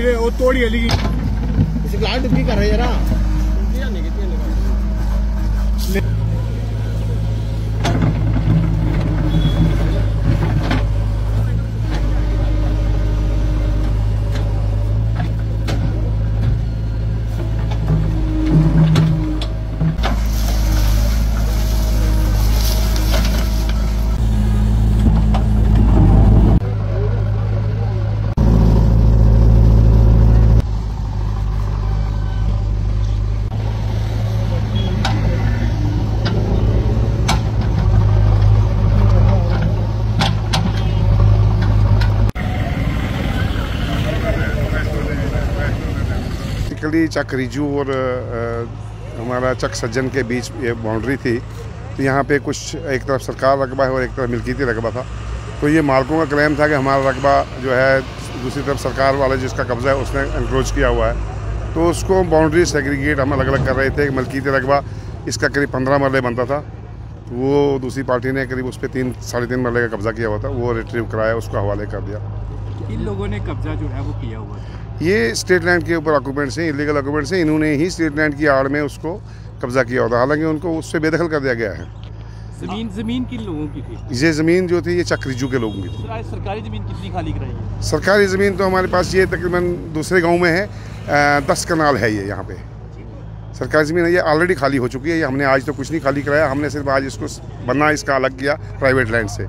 ಬಿಟ್ಟಿದೆ ಒತ್ತು ಓಡಿ ಅಲ್ಲಿಗೆ ಇಸ್ ಲಾಡ್ ಡಿಕ್ಕಿ ಕರ ಯಾರ बेसिकली चक रिजू और हमारा चक सज्जन के बीच ये बाउंड्री थी। तो यहाँ पे कुछ एक तरफ़ सरकार रकबा है और एक तरफ़ मिल्कीती रकबा था। तो ये मालकों का क्लेम था कि हमारा रकबा जो है, दूसरी तरफ़ सरकार वाले जिसका कब्ज़ा है, उसने इंक्रोच किया हुआ है। तो उसको बाउंड्री सेग्रीगेट हम अलग अलग कर रहे थे। कि मलकीती रकबा, इसका करीब पंद्रह मरले बनता था। वो दूसरी पार्टी ने करीब उस पर तीन, साढ़े तीन मरले का कब्ज़ा किया हुआ था। वो रिट्रीव कराया, उसको हवाले कर दिया। इन लोगों ने कब्जा जो है, वो किया हुआ था। ये स्टेट लैंड के ऊपर ऑक्यूपेंट्स हैं इलीगल ऑक्यूपेंट्स हैं इन्होंने ही स्टेट लैंड की आड़ में उसको कब्जा किया होता हालाँकि उनको उससे बेदखल कर दिया गया है। ज़मीन ज़मीन किन लोगों की थी? ये ज़मीन जो थी ये चक्रिजू के लोगों की थी। आज सरकारी ज़मीन कितनी खाली कराई है सरकारी ज़मीन तो हमारे पास ये तकरीबन दूसरे गाँव में है अ, दस कनाल है ये यहाँ पे। सरकारी ज़मीन है ये ऑलरेडी खाली हो चुकी है ये हमने आज तो कुछ नहीं खाली कराया हमने सिर्फ़ आज इसको बना इसका अलग किया प्राइवेट लैंड से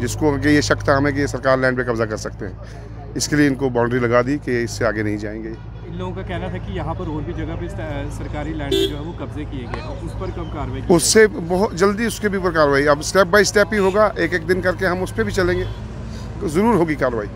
जिसको कि ये शक था हमें कि ये सरकार लैंड पे कब्जा कर सकते हैं। इसके लिए इनको बाउंड्री लगा दी कि इससे आगे नहीं जाएँगे। इन लोगों का कहना था कि यहाँ पर और भी जगह पे सरकारी लैंड जो है वो कब्जे किए गए हैं। उस पर कब कार्रवाई उससे बहुत जल्दी उसके भी ऊपर कार्रवाई। अब स्टेप बाय स्टेप ही होगा। एक एक दिन करके हम उस पर भी चलेंगे। तो ज़रूर होगी कार्रवाई।